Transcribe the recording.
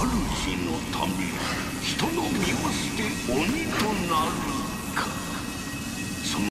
主のため人の身を捨て鬼となる。